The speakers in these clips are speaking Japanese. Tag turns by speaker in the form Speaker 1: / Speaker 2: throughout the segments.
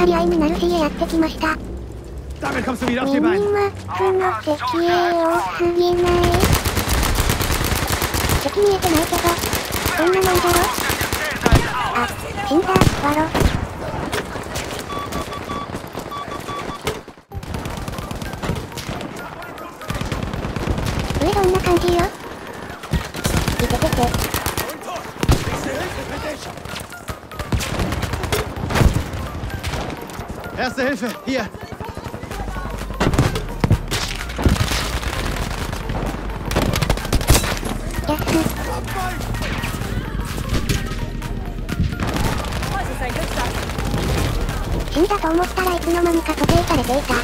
Speaker 1: 最初のぶつかり合いになる日へやってきました。
Speaker 2: Damit kommst du wieder auf
Speaker 1: ミ
Speaker 2: die
Speaker 1: ニ
Speaker 2: Beine.
Speaker 1: マップの敵へ多すぎない敵見えてないけど、こんなもんだろあ、死んだ、わろ。上どんな感じよ
Speaker 2: Erste Hilfe, hier.
Speaker 1: 死んだと思ったらいつの間にか固定されていた。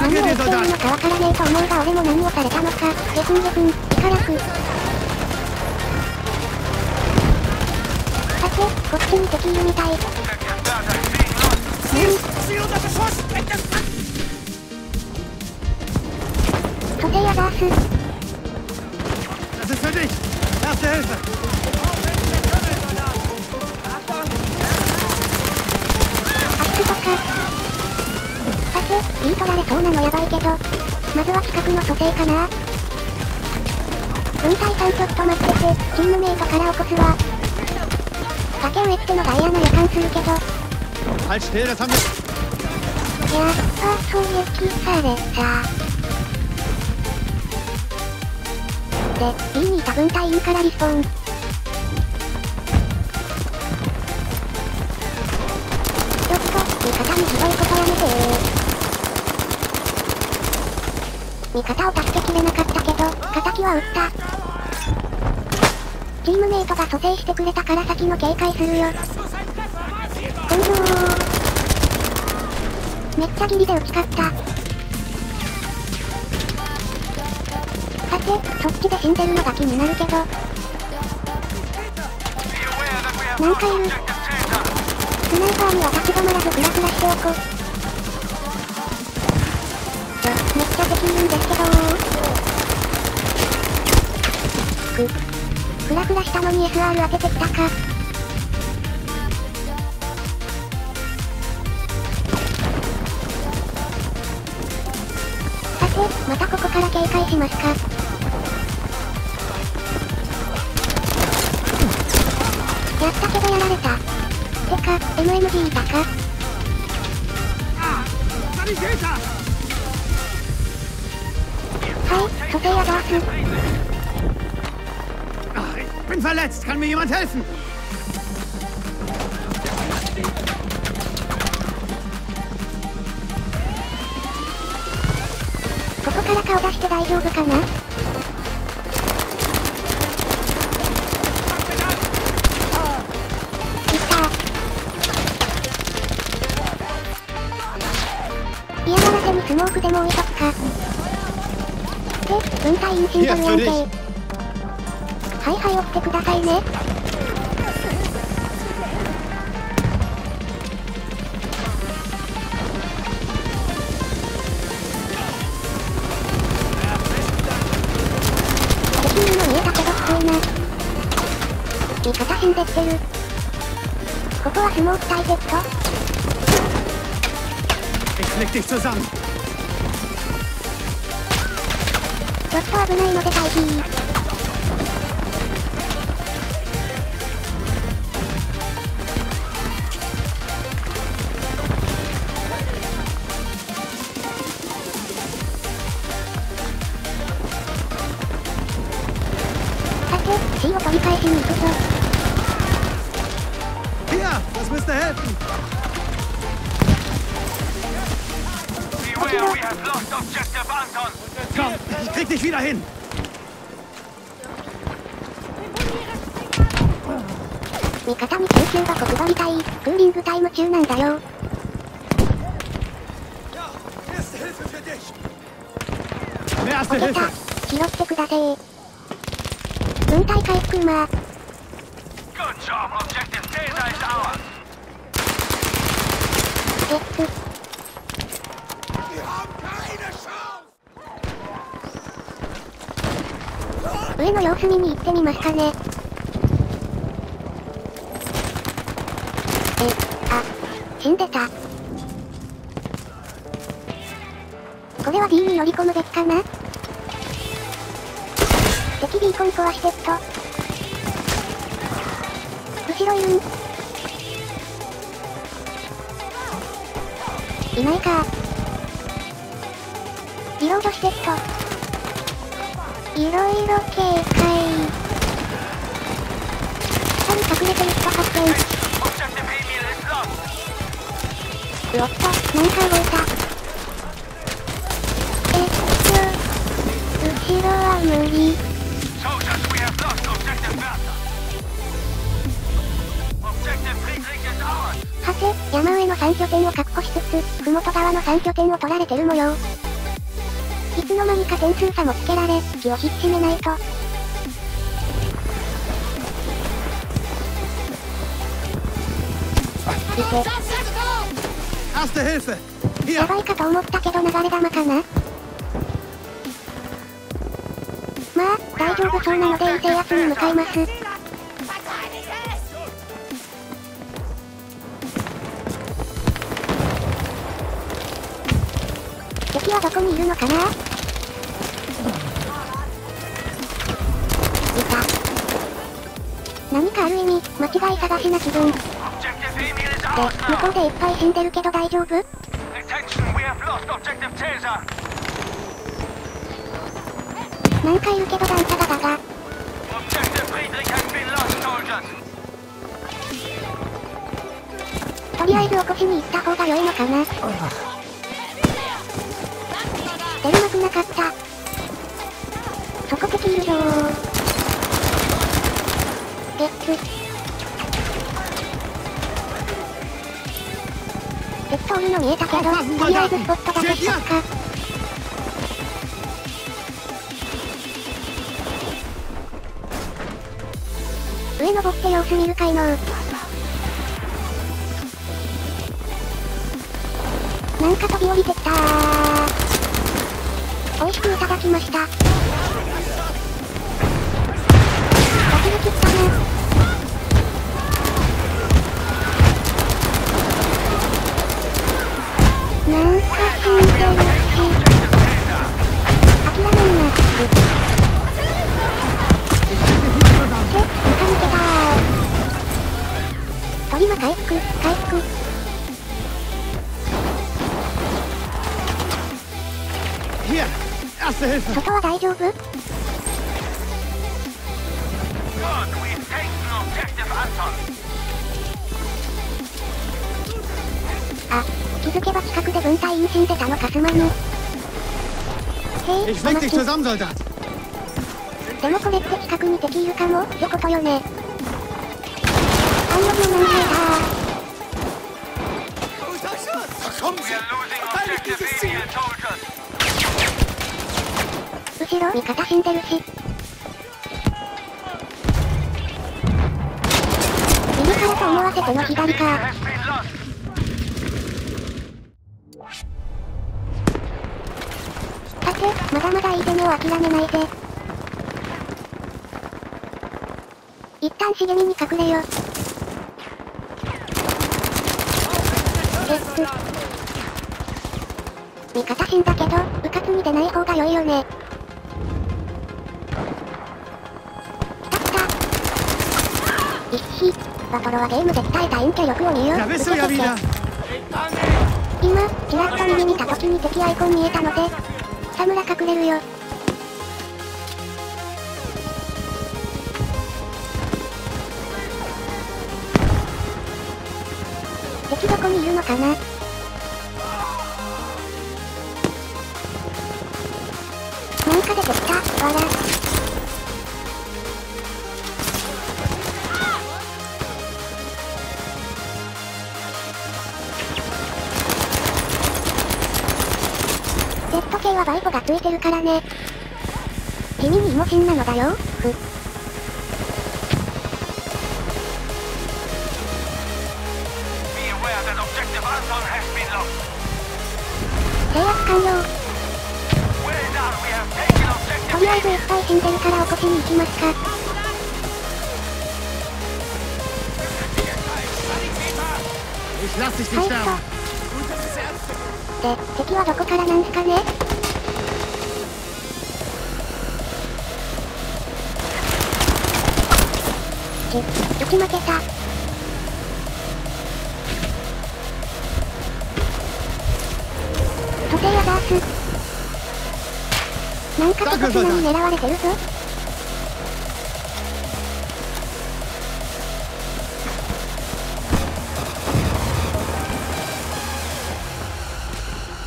Speaker 1: 何を言っているの.かわからねえと思うが俺も何をされたのか。ゲフンゲフン、イカラク。さて、こっちに敵いるみたい。蘇生やザース。
Speaker 2: Das ist für dich. Erste Hilfe.
Speaker 1: アップとか。さて、いい取られそうなのやばいけど。まずは近くの蘇生かな。軍隊さん。ちょっと待ってて、チームメイトから起こすわ。竹植え付けのダイヤの予感するけど、
Speaker 2: Halt still, das haben wir.
Speaker 1: やっぱ狙撃された。で、B にいた分隊員からリスポーン。ちょっと、味方にひどいことやめて味方を助けきれなかったけど、敵は撃った。チームメイトが蘇生してくれたから先の警戒するよ。今度めっちゃギリで打ち勝った。さて、そっちで死んでるのが気になるけど。なんかいる。スナイパーには立ち止まらずフラフラしておこう。ちょ、めっちゃ敵いるんですけどく。フラフラしたのに SR 当ててきたか。ますか。やったけどやられた。てか、MMG いたか
Speaker 2: Sanitäter!
Speaker 1: はい、蘇生やザース。
Speaker 2: Ach, ich bin verletzt. Kann mir jemand helfen?
Speaker 1: 顔出して大丈夫かな？嫌がらせにスモークでも置いとくか。で、分隊員死んどるやんけ
Speaker 2: Hier, für dich
Speaker 1: はいはい追ってくださいね。な。味方死んでってる。ここはスモークターゲット
Speaker 2: Ich leg dich zusammen.
Speaker 1: ちょっと危ないので退避。
Speaker 2: Komm, ich krieg dich wieder hin.
Speaker 1: 味方に救急箱配りたい。クーリングタイム中なんだよ。
Speaker 2: Erste
Speaker 1: 出た.拾ってくだせー。分隊回復馬。
Speaker 3: Good job. Objective Caesar is ours.
Speaker 1: ゲッツ。
Speaker 2: Wir haben keine Chance.
Speaker 1: 上の様子見に行ってみますかね。え、あ、死んでた。これは D に乗り込むべきかな？敵ビーコン壊してっと。後ろいるん。いないかリロードしてっと。いろいろ警戒さに隠れてる人発見うわっと何か動いたえ後ろは無理はて山上の3拠点を確保しつつ麓側の3拠点を取られてる模様いつの間にか点数差もつけられ、気を引き締めないと。や!ばいかと思ったけど流れ弾かなまあ、大丈夫そうなのでいい制圧に向かいます。にいるのかな？ーいた何かある意味間違い探しな気分で向こうでいっぱい死んでるけど大丈夫？何かいるけど段差だが
Speaker 3: が。
Speaker 1: とりあえず起こしに行った方が良いのかな？出るまくなかった。そこ敵いるぞー。ゲッツ。敵通るの見えたけど、とりあえずスポットだけしとくか。上登って様子見るかいの。なんか飛び降りてき。美味しくいただきました。ドキドキったね。なんか死んでるし。諦めんな。って、ぬか抜けたー。鳥間回復、回復。外は大丈夫？あ気づけば近くで軍隊員死んでたのかすまぬへいでもこれって近くに敵いるかも？ってことよね。後ろ味方死んでるし。右からと思わせての左か。さて、まだまだいい攻めを諦めないで。一旦茂みに隠れよ。ゲッツ。味方死んだけど、うかつに出ない方が良いよね。一匹。バトロはゲームで鍛えた遠距力を見よう。
Speaker 2: ja wieder!
Speaker 1: 今、ちらっと右見た時に敵アイコン見えたので、草むら隠れるよ。敵どこにいるのかな？なんか出ててるからね。地味に芋心なのだよ、ふ。制圧完了。とりあえず一体死んでるから起こしに行きますか。入った。で、敵はどこからなんすかねち、ちょき負けた。蘇生アザース。なんかそこ砂に狙われてるぞ。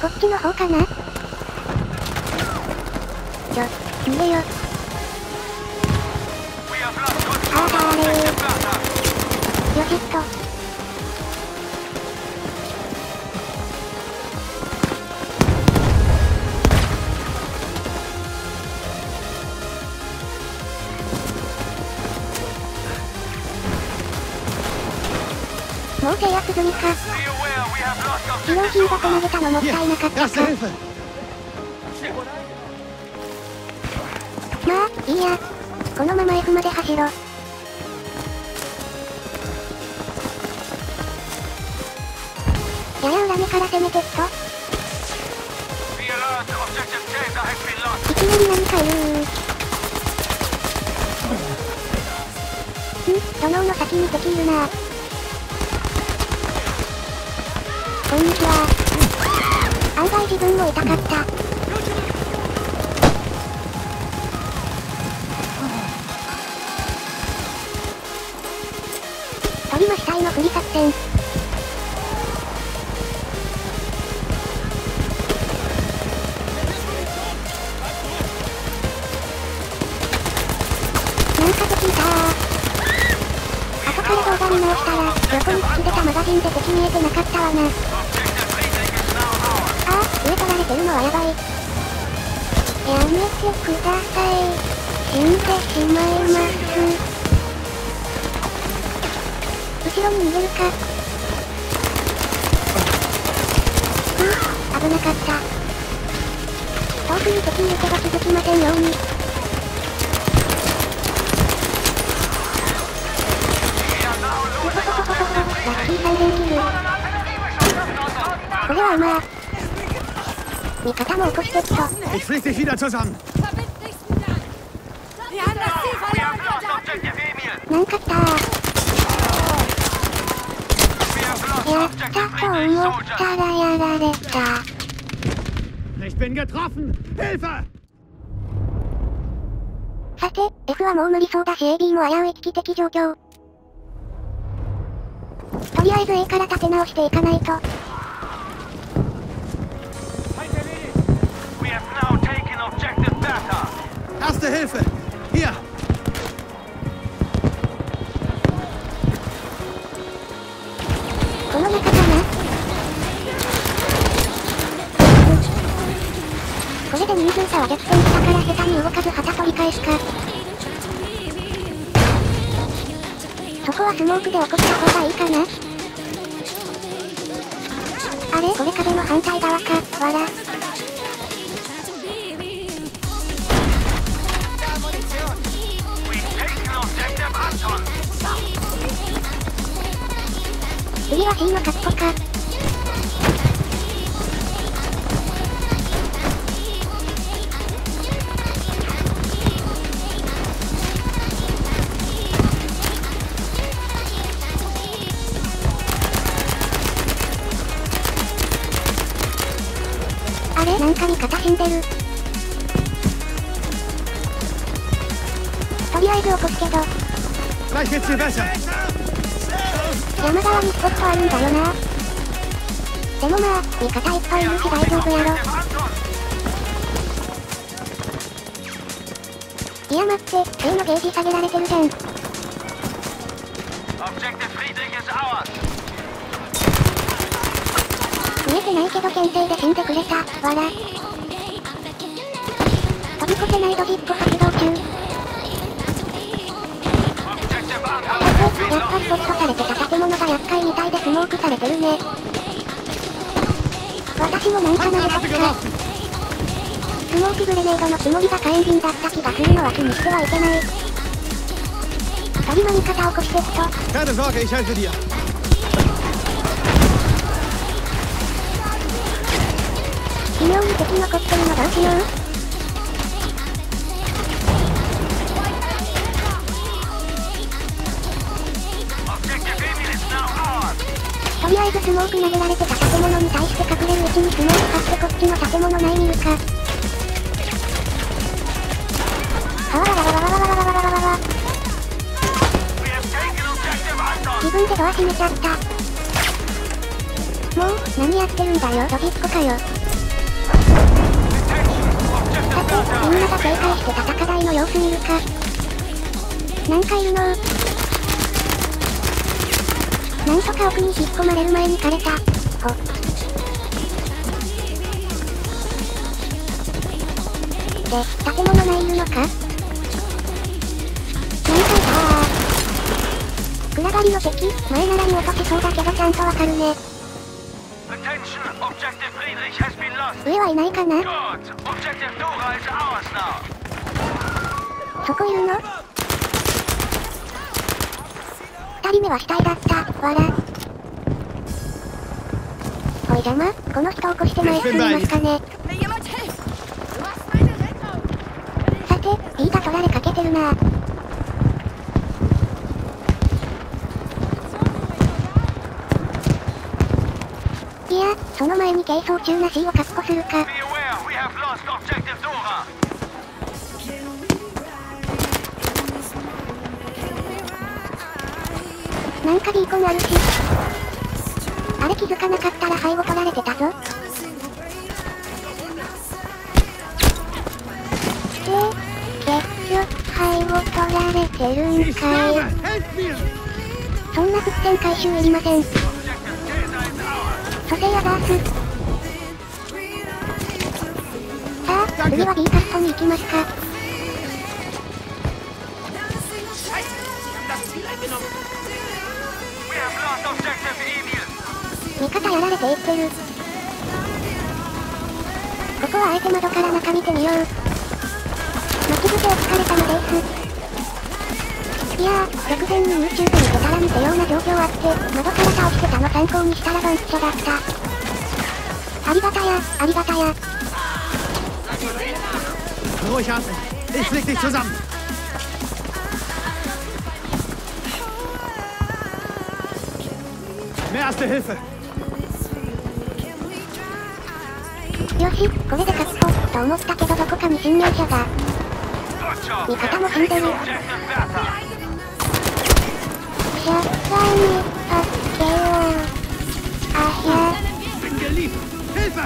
Speaker 1: こっちの方かなちょ、逃げよ。もったいなかったか。まあ、いいや。このまま F まで走ろう。やや裏目から攻めてっと。いきなり何か言う。ん？土のの先に敵いるな。こんにちは。案外自分も痛かった。取りましたいの振り作戦。なんかと聞いたー。後から動画見直したら、横に来てたマガジンで敵見えてなかったわな。ください。死んでしまいます。後ろに逃げるか。うん、危なかった。遠くに敵いるけど気づきませんように。ラッキー再現キル。これはまあ。味方も起こしてっと。
Speaker 2: Ich flieg dich wieder zusammen.
Speaker 4: Wir haben das Ziel
Speaker 3: We have
Speaker 4: verloren,
Speaker 3: lost
Speaker 4: Soldaten!
Speaker 3: objective Emil.
Speaker 1: なんかったー。
Speaker 3: We have
Speaker 1: っと思ったらやられた。さて、F はもう無理そうだし AB も危うい危機的状況。とりあえず A から立て直していかないと。これで人数差は逆転したから下手に動かず旗取り返すか。そこはスモークで起こした方がいいかなあれ？これ壁の反対側か。わら。次は C のカッコか。
Speaker 2: Gleich geht's dir besser.
Speaker 1: 山側にスポットあるんだよな。でもまあ、味方いっぱいいるし大丈夫やろ。いや待って、A のゲージ下げられてるじゃん。見えてないけど牽制で死んでくれた。わら。飛び越せないドジップ発動中。やっぱやっぱスポットされてた建物が厄介みたいでスモークされてるね。私もなんか投げと
Speaker 2: Handgranate
Speaker 1: くか。スモークグレネードのつもりが火炎瓶だった気がするのは気にしてはいけない。二人の味方を起こしていくと、
Speaker 2: Keine Sorge, ich helfe dir.
Speaker 1: 微妙に敵残ってるのどうしようとりあえずスモーク投げられてた建物に対して隠れるうちにスモーク買ってこっちの建物内見るか。あわらわらわらわらわらわらわわ。自分でドア閉めちゃった。もう、何やってるんだよ、ドジっ子かよ。さて、みんなが警戒してた高台の様子見るか。なんかいるのなんとか奥に引っ込まれる前に枯れた。ほ。で、建物内いるのかなんかいた暗がりの敵、前なら見落とせそうだけどちゃんとわかるね。上はいないかなそこいるの？二人目は死体だった。わら。おい邪魔？この人を起こして前進みますかね？さて、リーダ取られかけてるな。いや、その前に軽装中な C を確保するか。なんかビーコンあるし。あれ気づかなかったら背後取られてたぞ。で、結局、背後取られてるんかいそんな伏線回収いりません。蘇生アザース。さあ、次は B カストに行きますか。味方やられていってる。ここはあえて窓から中見てみよう。待ち伏せを突かれたのです。いやー、直前に YouTube 見てたら似たような状況あって、窓から倒してたの参考にしたらバンクショだった。ありがたや、ありがたや。
Speaker 2: Ruhig atmen. Ich leg dich zusammen.
Speaker 1: よし、これで勝つと、と思ったけどどこかに侵入者が。味方も死んでる。しゃがみ、助けよう。あひゃ、
Speaker 2: Ich bin geliebt. Hilfe!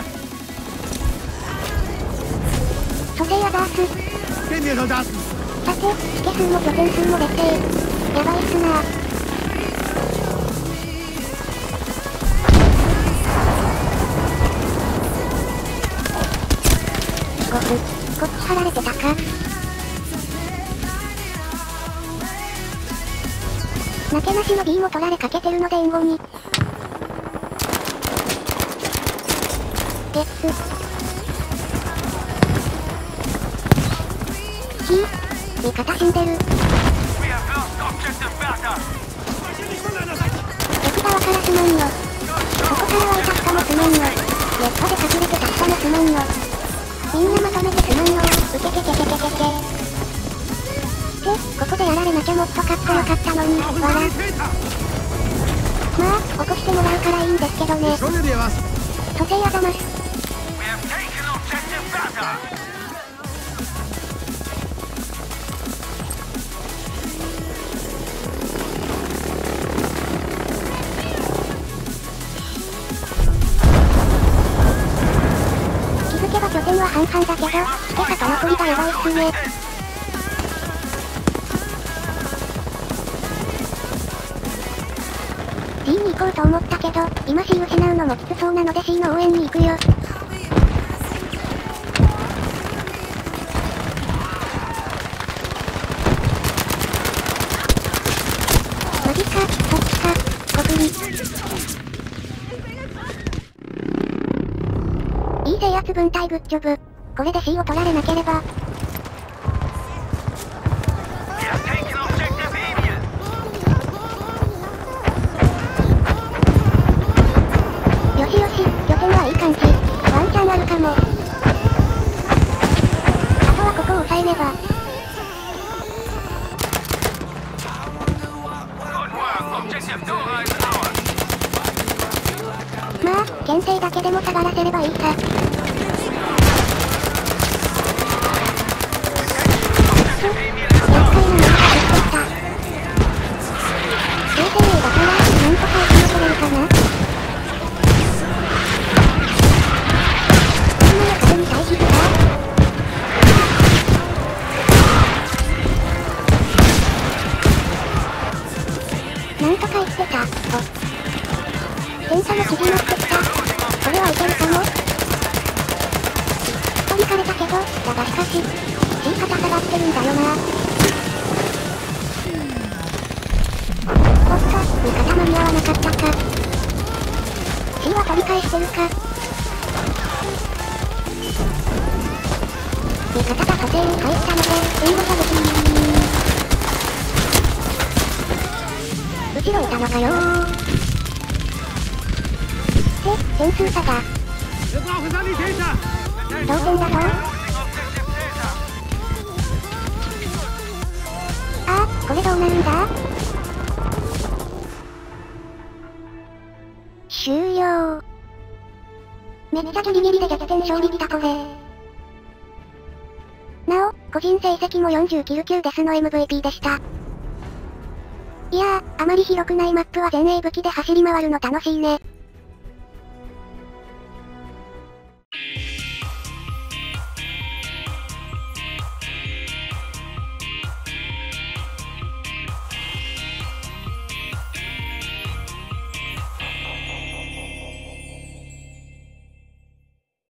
Speaker 1: 蘇生アザース。さて、死刑数も拠点数も劣勢。やばい。っすな。っち張られてたか。なけなしの B も取られかけてるので援護に。ゲッツ。ひ、味方死んでる。敵側からすまんよ。ここからはいたったもすまんよ。ネットで隠れてたったもすまんよ。みんなまとめてすまんよ。うけけけけけけけ。って、ここでやられなきゃもっとかっこよかったのに、
Speaker 2: Brauchen
Speaker 1: わら。まあ、起こしてもらうからいいんですけどね
Speaker 2: Ich。schulde dir was.
Speaker 1: 蘇生あざます。半々だけど、来てた残りがやばいっすね。C に行こうと思ったけど、今 C 失うのもきつそうなので C の応援に行くよ。マジか、そっちか、こくり。いい制圧分隊グッジョブ。これで C を取られなければ、とか言ってた。お。点差も縮まってきた。これはいけるかも。取りかれたけど、だがしかし、C 肩下がってるんだよな。おっと、味方間に合わなかったか。C は取り返してるか。味方が蘇生に入ったので、援護射撃後ろいたのかよー。で、点数差だ。同点だぞ。あー、これどうなるんだ終了。めっちゃギリギリで逆転勝利だこれ。なお、個人成績も40キル級デスの MVP でした。いやー、あまり広くないマップは前衛武器で走り回るの楽しいね。